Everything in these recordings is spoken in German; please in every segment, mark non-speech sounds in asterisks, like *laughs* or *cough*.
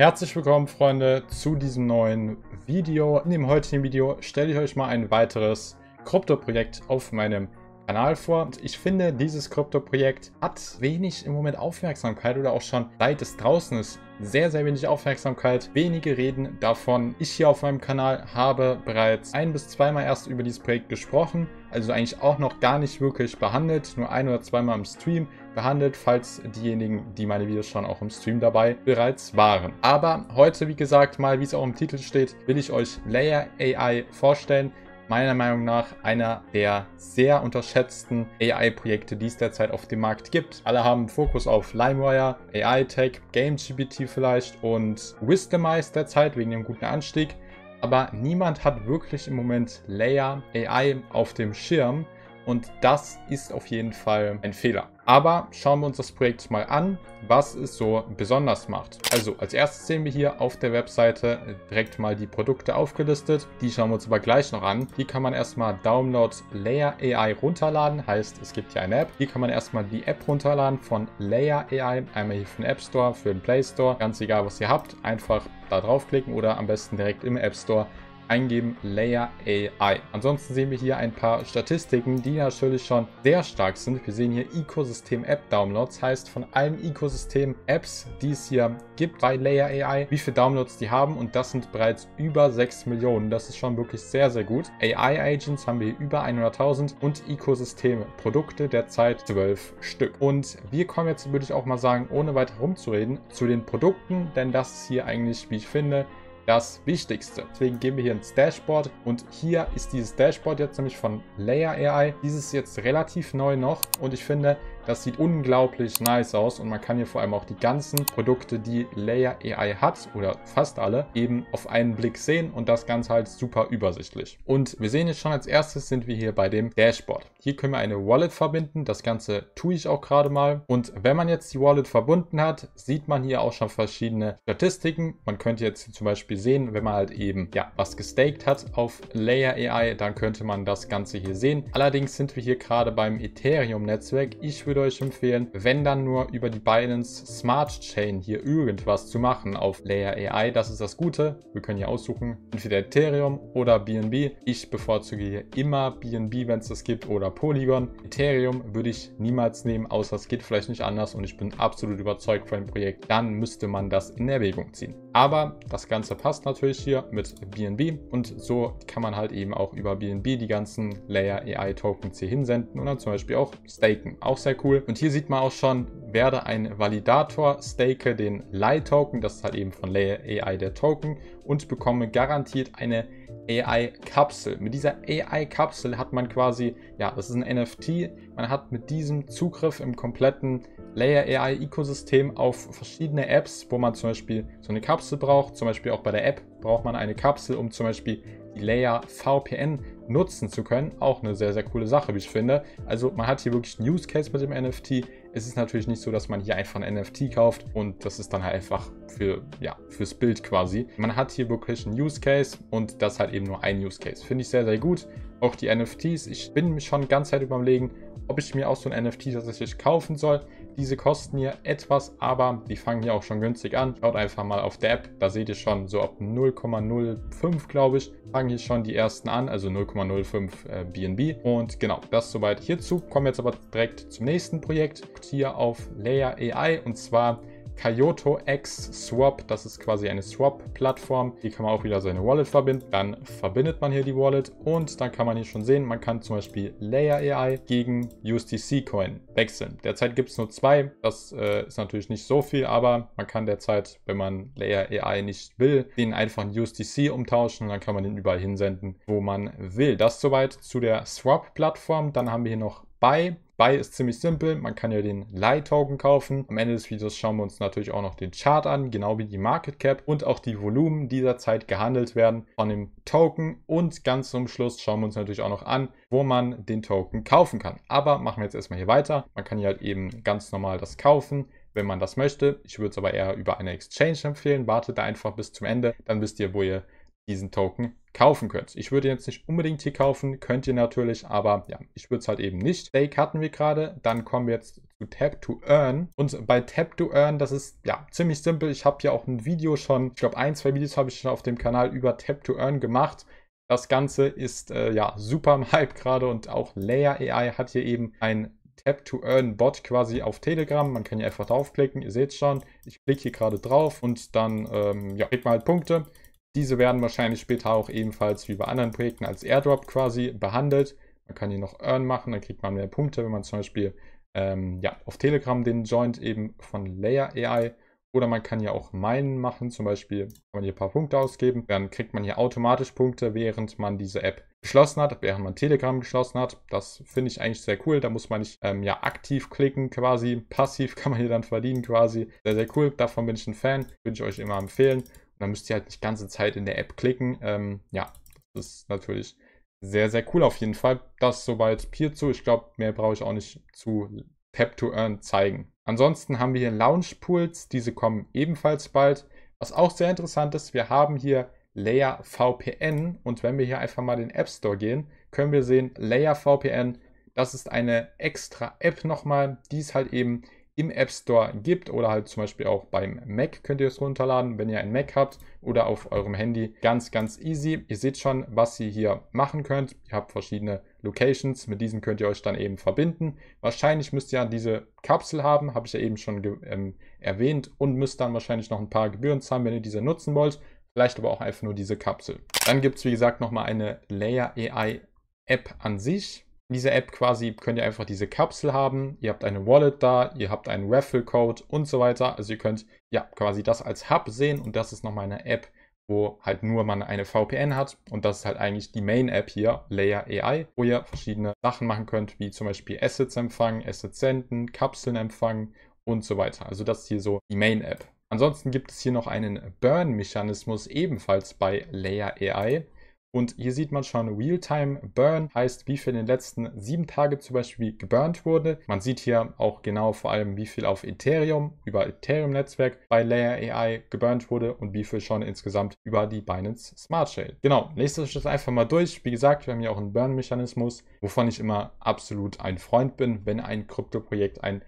Herzlich willkommen, Freunde, zu diesem neuen Video. In dem heutigen Video stelle ich euch mal ein weiteres Krypto-Projekt auf meinem Kanal vor. Und ich finde, dieses Krypto-Projekt hat wenig im Moment Aufmerksamkeit oder auch schon seit es draußen ist, sehr, sehr wenig Aufmerksamkeit. Wenige reden davon. Ich hier auf meinem Kanal habe bereits ein bis zweimal erst über dieses Projekt gesprochen. Also eigentlich auch noch gar nicht wirklich behandelt. Nur ein oder zweimal im Stream behandelt, falls diejenigen, die meine Videos schon auch im Stream dabei bereits waren. Aber heute, wie gesagt, mal, wie es auch im Titel steht, will ich euch Layer AI vorstellen meiner Meinung nach einer der sehr unterschätzten AI-Projekte, die es derzeit auf dem Markt gibt. Alle haben Fokus auf LimeWire, AI-Tech, GameGPT vielleicht und Wisdomize derzeit wegen dem guten Anstieg. Aber niemand hat wirklich im Moment Layer AI auf dem Schirm und das ist auf jeden Fall ein Fehler. Aber schauen wir uns das Projekt mal an, was es so besonders macht. Also als erstes sehen wir hier auf der Webseite direkt mal die Produkte aufgelistet. Die schauen wir uns aber gleich noch an. Hier kann man erstmal Download Layer AI runterladen, heißt es gibt hier eine App. Hier kann man erstmal die App runterladen von Layer AI, einmal hier für den App Store, für den Play Store. Ganz egal was ihr habt, einfach da draufklicken oder am besten direkt im App Store eingeben Layer AI. Ansonsten sehen wir hier ein paar Statistiken, die natürlich schon sehr stark sind. Wir sehen hier Ecosystem App Downloads, heißt von allen Ecosystem Apps, die es hier gibt bei Layer AI, wie viele Downloads die haben und das sind bereits über 6 Millionen. Das ist schon wirklich sehr, sehr gut. AI Agents haben wir über 100.000 und Ecosystem Produkte derzeit 12 Stück. Und wir kommen jetzt, würde ich auch mal sagen, ohne weiter rumzureden, zu den Produkten, denn das ist hier eigentlich, wie ich finde, das Wichtigste. Deswegen gehen wir hier ins Dashboard und hier ist dieses Dashboard jetzt nämlich von Layer AI. Dieses ist jetzt relativ neu noch und ich finde, das sieht unglaublich nice aus und man kann hier vor allem auch die ganzen Produkte, die Layer AI hat oder fast alle, eben auf einen Blick sehen und das Ganze halt super übersichtlich. Und wir sehen jetzt schon als erstes sind wir hier bei dem Dashboard. Hier können wir eine Wallet verbinden. Das Ganze tue ich auch gerade mal. Und wenn man jetzt die Wallet verbunden hat, sieht man hier auch schon verschiedene Statistiken. Man könnte jetzt zum Beispiel sehen, wenn man halt eben ja was gestaked hat auf Layer AI, dann könnte man das Ganze hier sehen. Allerdings sind wir hier gerade beim Ethereum-Netzwerk. Ich würde euch empfehlen, wenn dann nur über die Binance Smart Chain hier irgendwas zu machen auf Layer AI. Das ist das Gute. Wir können hier aussuchen, entweder Ethereum oder BNB. Ich bevorzuge hier immer BNB, wenn es das gibt, oder Polygon. Ethereum würde ich niemals nehmen, außer es geht vielleicht nicht anders und ich bin absolut überzeugt von dem Projekt. Dann müsste man das in Erwägung ziehen. Aber das Ganze passt natürlich hier mit BNB und so kann man halt eben auch über BNB die ganzen Layer AI Tokens hier hinsenden und dann zum Beispiel auch staken. Auch sehr cool. Und hier sieht man auch schon, werde ein Validator, stake den Lite Token, das ist halt eben von Layer AI der Token und bekomme garantiert eine AI-Kapsel. Mit dieser AI-Kapsel hat man quasi, ja, das ist ein NFT, man hat mit diesem Zugriff im kompletten Layer AI-Ökosystem auf verschiedene Apps, wo man zum Beispiel so eine Kapsel braucht. Zum Beispiel auch bei der App braucht man eine Kapsel, um zum Beispiel Layer VPN nutzen zu können. Auch eine sehr, sehr coole Sache, wie ich finde. Also man hat hier wirklich einen Use Case mit dem NFT. Es ist natürlich nicht so, dass man hier einfach ein NFT kauft und das ist dann halt einfach für, ja, fürs Bild quasi. Man hat hier wirklich einen Use Case und das halt eben nur ein Use Case. Finde ich sehr, sehr gut. Auch die NFTs, ich bin mich schon ganz Zeit überlegen, ob ich mir auch so ein NFT tatsächlich kaufen soll. Diese kosten hier etwas, aber die fangen hier auch schon günstig an. Schaut einfach mal auf der App, da seht ihr schon so ab 0,05 glaube ich, fangen hier schon die ersten an, also 0,05 äh, BNB. Und genau, das soweit hierzu. Kommen wir jetzt aber direkt zum nächsten Projekt. Hier auf Layer AI und zwar Kyoto X Swap. Das ist quasi eine Swap-Plattform. Hier kann man auch wieder seine Wallet verbinden. Dann verbindet man hier die Wallet und dann kann man hier schon sehen, man kann zum Beispiel Layer AI gegen USDC Coin wechseln. Derzeit gibt es nur zwei. Das äh, ist natürlich nicht so viel, aber man kann derzeit, wenn man Layer AI nicht will, den einfach in USDC umtauschen und dann kann man den überall hinsenden, wo man will. Das soweit zu der Swap-Plattform. Dann haben wir hier noch Buy. Buy ist ziemlich simpel. Man kann ja den Light-Token kaufen. Am Ende des Videos schauen wir uns natürlich auch noch den Chart an, genau wie die Market Cap und auch die Volumen, die derzeit gehandelt werden von dem Token. Und ganz zum Schluss schauen wir uns natürlich auch noch an, wo man den Token kaufen kann. Aber machen wir jetzt erstmal hier weiter. Man kann hier halt eben ganz normal das kaufen wenn man das möchte. Ich würde es aber eher über eine Exchange empfehlen. Wartet da einfach bis zum Ende, dann wisst ihr, wo ihr diesen Token kaufen könnt. Ich würde jetzt nicht unbedingt hier kaufen, könnt ihr natürlich, aber ja, ich würde es halt eben nicht. Stake hatten wir gerade, dann kommen wir jetzt to Tap to Earn. Und bei Tap to Earn, das ist ja ziemlich simpel. Ich habe hier auch ein Video schon, ich glaube ein, zwei Videos habe ich schon auf dem Kanal über Tap to Earn gemacht. Das Ganze ist äh, ja super im Hype gerade und auch Layer AI hat hier eben ein Tap-to-Earn-Bot quasi auf Telegram. Man kann hier einfach draufklicken, ihr seht schon. Ich klicke hier gerade drauf und dann ähm, ja, kriegt man halt Punkte. Diese werden wahrscheinlich später auch ebenfalls wie bei anderen Projekten als Airdrop quasi behandelt. Man kann hier noch Earn machen, dann kriegt man mehr Punkte, wenn man zum Beispiel ähm, ja, auf Telegram den Joint eben von Layer AI oder man kann ja auch Meinen machen, zum Beispiel kann man hier ein paar Punkte ausgeben, dann kriegt man hier automatisch Punkte, während man diese App geschlossen hat, während man Telegram geschlossen hat. Das finde ich eigentlich sehr cool. Da muss man nicht ähm, ja aktiv klicken quasi. Passiv *laughs* kann man hier dann verdienen quasi. Sehr, sehr cool. Davon bin ich ein Fan. Würde ich euch immer empfehlen. Dann müsst ihr halt nicht ganze Zeit in der App klicken. Ähm, ja, das ist natürlich sehr, sehr cool auf jeden Fall. Das soweit hierzu. Ich glaube, mehr brauche ich auch nicht zu Tap to Earn zeigen. Ansonsten haben wir hier Launch Pools. Diese kommen ebenfalls bald. Was auch sehr interessant ist, wir haben hier Layer VPN. Und wenn wir hier einfach mal in den App Store gehen, können wir sehen, Layer VPN, das ist eine extra App nochmal, die es halt eben im App Store gibt oder halt zum Beispiel auch beim Mac könnt ihr es runterladen, wenn ihr ein Mac habt oder auf eurem Handy. Ganz, ganz easy. Ihr seht schon, was ihr hier machen könnt. Ihr habt verschiedene Locations, mit diesen könnt ihr euch dann eben verbinden. Wahrscheinlich müsst ihr diese Kapsel haben, habe ich ja eben schon ähm, erwähnt und müsst dann wahrscheinlich noch ein paar Gebühren zahlen, wenn ihr diese nutzen wollt vielleicht aber auch einfach nur diese Kapsel. Dann gibt es, wie gesagt, nochmal eine Layer AI App an sich. In dieser App quasi könnt ihr einfach diese Kapsel haben. Ihr habt eine Wallet da, ihr habt einen Raffle-Code und so weiter. Also ihr könnt ja quasi das als Hub sehen und das ist nochmal eine App, wo halt nur man eine VPN hat. Und das ist halt eigentlich die Main-App hier, Layer AI, wo ihr verschiedene Sachen machen könnt, wie zum Beispiel Assets empfangen, Assets senden, Kapseln empfangen und so weiter. Also das ist hier so die Main-App. Ansonsten gibt es hier noch einen Burn-Mechanismus ebenfalls bei Layer AI. Und hier sieht man schon Realtime Burn, heißt wie viel in den letzten sieben Tagen zum Beispiel geburnt wurde. Man sieht hier auch genau vor allem, wie viel auf Ethereum, über Ethereum-Netzwerk bei Layer AI geburnt wurde und wie viel schon insgesamt über die Binance Smart Chain. Genau, euch das einfach mal durch. Wie gesagt, wir haben hier auch einen Burn-Mechanismus, wovon ich immer absolut ein Freund bin, wenn ein Krypto-Projekt ein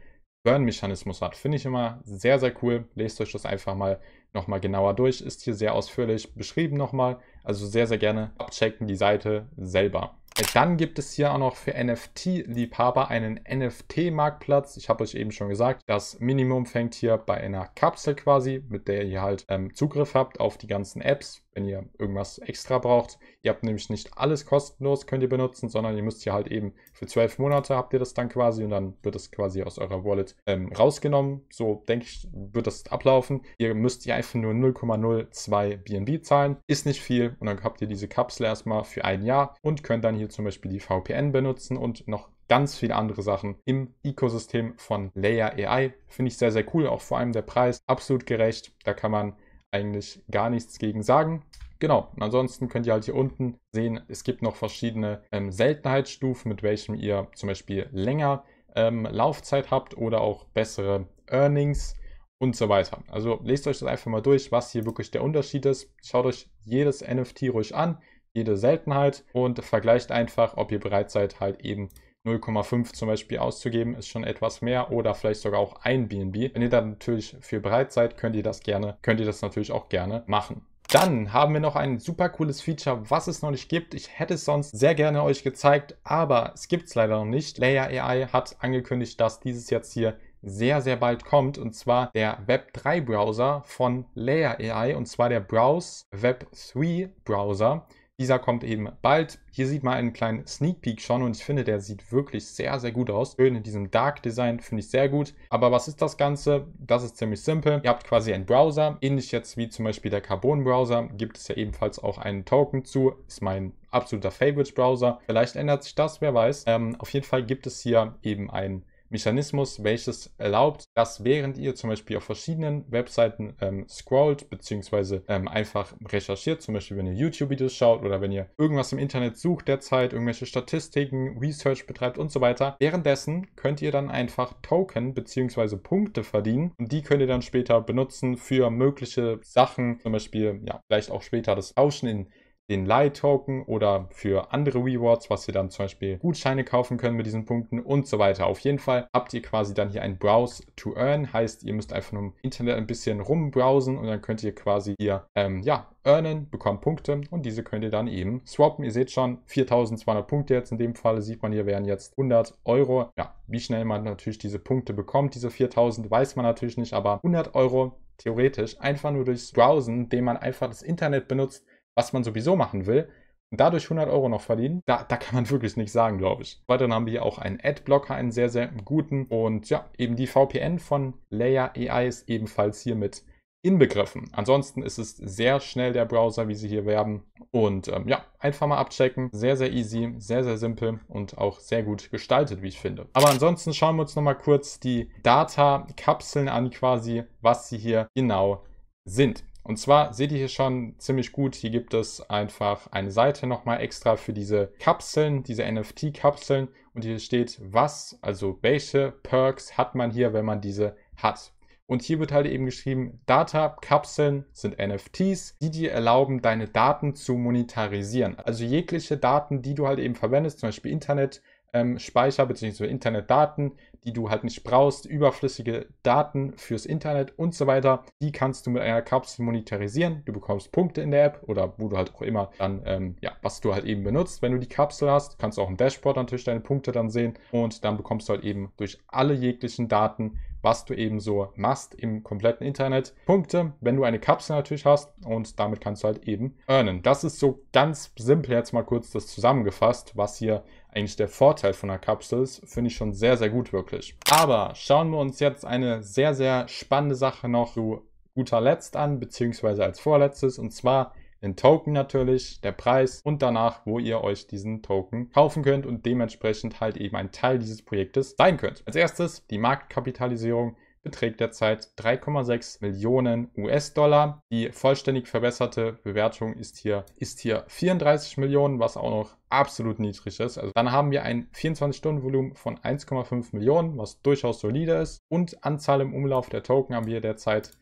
Burn-Mechanismus hat. Finde ich immer sehr, sehr cool. Lest euch das einfach mal nochmal genauer durch. Ist hier sehr ausführlich beschrieben nochmal. Also sehr, sehr gerne abchecken die Seite selber. Dann gibt es hier auch noch für NFT-Liebhaber einen NFT-Marktplatz. Ich habe euch eben schon gesagt, das Minimum fängt hier bei einer Kapsel quasi, mit der ihr halt ähm, Zugriff habt auf die ganzen Apps, wenn ihr irgendwas extra braucht. Ihr habt nämlich nicht alles kostenlos, könnt ihr benutzen, sondern ihr müsst hier halt eben für zwölf Monate habt ihr das dann quasi und dann wird es quasi aus eurer Wallet ähm, rausgenommen. So denke ich, wird das ablaufen. Ihr müsst hier einfach nur 0,02 BNB zahlen. Ist nicht viel und dann habt ihr diese Kapsel erstmal für ein Jahr und könnt dann hier zum Beispiel die VPN benutzen und noch ganz viele andere Sachen im Ökosystem von Layer AI. Finde ich sehr, sehr cool. Auch vor allem der Preis absolut gerecht. Da kann man eigentlich gar nichts gegen sagen. Genau, und ansonsten könnt ihr halt hier unten sehen, es gibt noch verschiedene ähm, Seltenheitsstufen, mit welchem ihr zum Beispiel länger ähm, Laufzeit habt oder auch bessere Earnings und so weiter. Also lest euch das einfach mal durch, was hier wirklich der Unterschied ist. Schaut euch jedes NFT ruhig an, jede Seltenheit und vergleicht einfach, ob ihr bereit seid, halt eben 0,5 zum Beispiel auszugeben, ist schon etwas mehr oder vielleicht sogar auch ein BNB. Wenn ihr dann natürlich für bereit seid, könnt ihr das gerne, könnt ihr das natürlich auch gerne machen. Dann haben wir noch ein super cooles Feature, was es noch nicht gibt. Ich hätte es sonst sehr gerne euch gezeigt, aber es gibt es leider noch nicht. Layer AI hat angekündigt, dass dieses jetzt hier sehr, sehr bald kommt, und zwar der Web3 Browser von Layer AI, und zwar der Browse Web3 Browser. Dieser kommt eben bald. Hier sieht man einen kleinen Sneak Peek schon und ich finde, der sieht wirklich sehr, sehr gut aus. Schön in diesem Dark Design, finde ich sehr gut. Aber was ist das Ganze? Das ist ziemlich simpel. Ihr habt quasi einen Browser, ähnlich jetzt wie zum Beispiel der Carbon Browser, gibt es ja ebenfalls auch einen Token zu. Ist mein absoluter Favorite Browser. Vielleicht ändert sich das, wer weiß. Ähm, auf jeden Fall gibt es hier eben einen Mechanismus, welches erlaubt, dass während ihr zum Beispiel auf verschiedenen Webseiten ähm, scrollt, beziehungsweise ähm, einfach recherchiert, zum Beispiel wenn ihr YouTube-Videos schaut oder wenn ihr irgendwas im Internet sucht derzeit, irgendwelche Statistiken, Research betreibt und so weiter. Währenddessen könnt ihr dann einfach Token beziehungsweise Punkte verdienen und die könnt ihr dann später benutzen für mögliche Sachen, zum Beispiel ja vielleicht auch später das Tauschen in den Leih-Token oder für andere Rewards, was ihr dann zum Beispiel Gutscheine kaufen könnt mit diesen Punkten und so weiter. Auf jeden Fall habt ihr quasi dann hier ein Browse to Earn, heißt ihr müsst einfach nur im Internet ein bisschen rumbrowsen und dann könnt ihr quasi hier, ähm, ja, earnen, bekommt Punkte und diese könnt ihr dann eben swappen. Ihr seht schon, 4200 Punkte jetzt in dem Fall, sieht man hier wären jetzt 100 Euro. Ja, wie schnell man natürlich diese Punkte bekommt, diese 4000, weiß man natürlich nicht, aber 100 Euro theoretisch einfach nur durchs Browsen, indem man einfach das Internet benutzt, was man sowieso machen will, und dadurch 100 Euro noch verdienen, da, da kann man *laughs* wirklich nichts sagen, glaube ich. Weiterhin haben wir hier auch einen Adblocker, einen sehr, sehr guten. Und ja, eben die VPN von Layer AI ist ebenfalls hier mit inbegriffen. Ansonsten ist es sehr schnell der Browser, wie sie hier werben. Und ähm, ja, einfach mal abchecken. Sehr, sehr easy, sehr, sehr simpel und auch sehr gut gestaltet, wie ich finde. Aber ansonsten schauen wir uns nochmal kurz die Data-Kapseln an, quasi, was sie hier genau sind. Und zwar seht ihr hier schon ziemlich gut, hier gibt es einfach eine Seite nochmal extra für diese Kapseln, diese NFT-Kapseln. Und hier steht, was, also welche Perks hat man hier, wenn man diese hat. Und hier wird halt eben geschrieben, Data-Kapseln sind NFTs, die dir erlauben, deine Daten zu monetarisieren. Also jegliche Daten, die du halt eben verwendest, zum Beispiel Internet, ähm, Speicher bzw. Internetdaten, die du halt nicht brauchst, überflüssige Daten fürs Internet und so weiter. Die kannst du mit einer Kapsel monetarisieren. Du bekommst Punkte in der App oder wo du halt auch immer dann, ähm, ja, was du halt eben benutzt. Wenn du die Kapsel hast, kannst du auch im Dashboard natürlich deine Punkte dann sehen und dann bekommst du halt eben durch alle jeglichen Daten was du eben so machst im kompletten Internet. Punkte, wenn du eine Kapsel natürlich hast und damit kannst du halt eben earnen. Das ist so ganz simpel jetzt mal kurz das zusammengefasst, was hier eigentlich der Vorteil von einer Kapsel ist. Finde ich schon sehr, sehr gut wirklich. Aber schauen wir uns jetzt eine sehr, sehr spannende Sache noch zu guter Letzt an, beziehungsweise als vorletztes und zwar den Token natürlich, der Preis und danach, wo ihr euch diesen Token kaufen könnt und dementsprechend halt eben ein Teil dieses Projektes sein könnt. Als erstes die Marktkapitalisierung beträgt derzeit 3,6 Millionen US-Dollar. Die vollständig verbesserte Bewertung ist hier, ist hier 34 Millionen, was auch noch absolut niedrig ist. Also dann haben wir ein 24-Stunden-Volumen von 1,5 Millionen, was durchaus solide ist. Und Anzahl im Umlauf der Token haben wir derzeit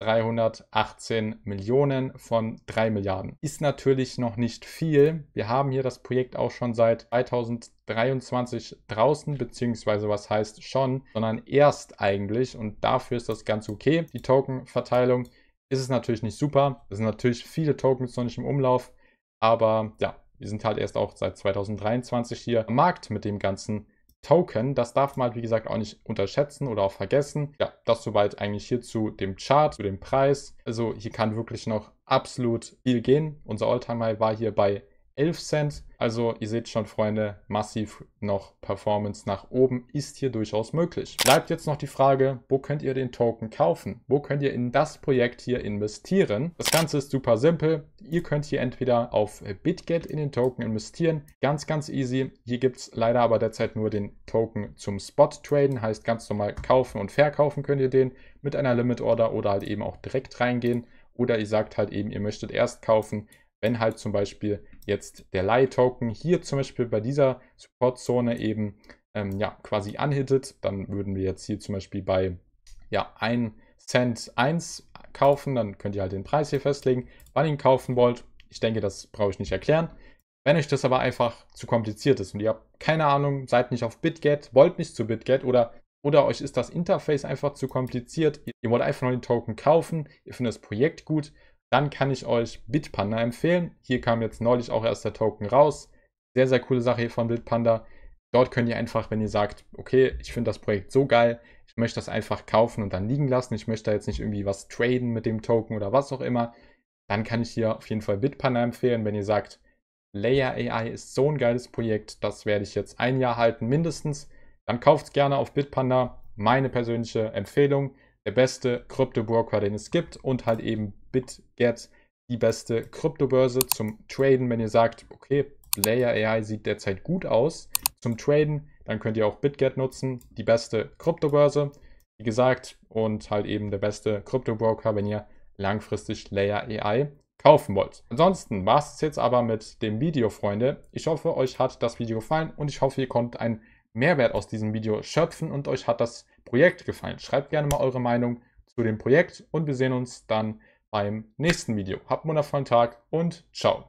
318 Millionen von 3 Milliarden. Ist natürlich noch nicht viel. Wir haben hier das Projekt auch schon seit 2023 draußen, beziehungsweise was heißt schon, sondern erst eigentlich und dafür ist das ganz okay. Die Token-Verteilung ist es natürlich nicht super. Es sind natürlich viele Tokens noch nicht im Umlauf, aber ja, wir sind halt erst auch seit 2023 hier am Markt mit dem ganzen Token. Das darf man, wie gesagt, auch nicht unterschätzen oder auch vergessen. Ja, das soweit eigentlich hier zu dem Chart, zu dem Preis. Also hier kann wirklich noch absolut viel gehen. Unser Alltime High war hier bei 11 Cent. Also ihr seht schon, Freunde, massiv noch Performance nach oben ist hier durchaus möglich. Bleibt jetzt noch die Frage, wo könnt ihr den Token kaufen? Wo könnt ihr in das Projekt hier investieren? Das Ganze ist super simpel. Ihr könnt hier entweder auf BitGet in den Token investieren. Ganz, ganz easy. Hier gibt es leider aber derzeit nur den Token zum Spot-Traden. Heißt ganz normal kaufen und verkaufen könnt ihr den mit einer Limit-Order oder halt eben auch direkt reingehen. Oder ihr sagt halt eben, ihr möchtet erst kaufen, wenn halt zum Beispiel jetzt der Leih-Token hier zum Beispiel bei dieser Supportzone eben ähm, ja, quasi anhittet, dann würden wir jetzt hier zum Beispiel bei ja, 1 Cent 1 kaufen, dann könnt ihr halt den Preis hier festlegen, wann ihr ihn kaufen wollt. Ich denke, das brauche ich nicht erklären. Wenn euch das aber einfach zu kompliziert ist und ihr habt keine Ahnung, seid nicht auf BitGet, wollt nicht zu BitGet oder, oder euch ist das Interface einfach zu kompliziert, ihr wollt einfach nur den Token kaufen, ihr findet das Projekt gut dann kann ich euch Bitpanda empfehlen. Hier kam jetzt neulich auch erst der Token raus. Sehr, sehr coole Sache hier von Bitpanda. Dort könnt ihr einfach, wenn ihr sagt, okay, ich finde das Projekt so geil, ich möchte das einfach kaufen und dann liegen lassen, ich möchte da jetzt nicht irgendwie was traden mit dem Token oder was auch immer, dann kann ich hier auf jeden Fall Bitpanda empfehlen. Wenn ihr sagt, Layer AI ist so ein geiles Projekt, das werde ich jetzt ein Jahr halten mindestens, dann kauft es gerne auf Bitpanda. Meine persönliche Empfehlung der beste Krypto-Broker, den es gibt und halt eben BitGet die beste Kryptobörse zum Traden. Wenn ihr sagt, okay, Layer AI sieht derzeit gut aus zum Traden, dann könnt ihr auch BitGet nutzen, die beste Kryptobörse, wie gesagt, und halt eben der beste Krypto-Broker, wenn ihr langfristig Layer AI kaufen wollt. Ansonsten war es jetzt aber mit dem Video, Freunde. Ich hoffe, euch hat das Video gefallen und ich hoffe, ihr konntet einen Mehrwert aus diesem Video schöpfen und euch hat das Projekt gefallen. Schreibt gerne mal eure Meinung zu dem Projekt und wir sehen uns dann beim nächsten Video. Habt einen wundervollen Tag und ciao.